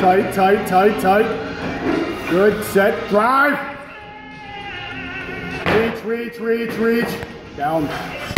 tight, tight, tight, tight. Good, set, drive. Reach, reach, reach, reach. Down.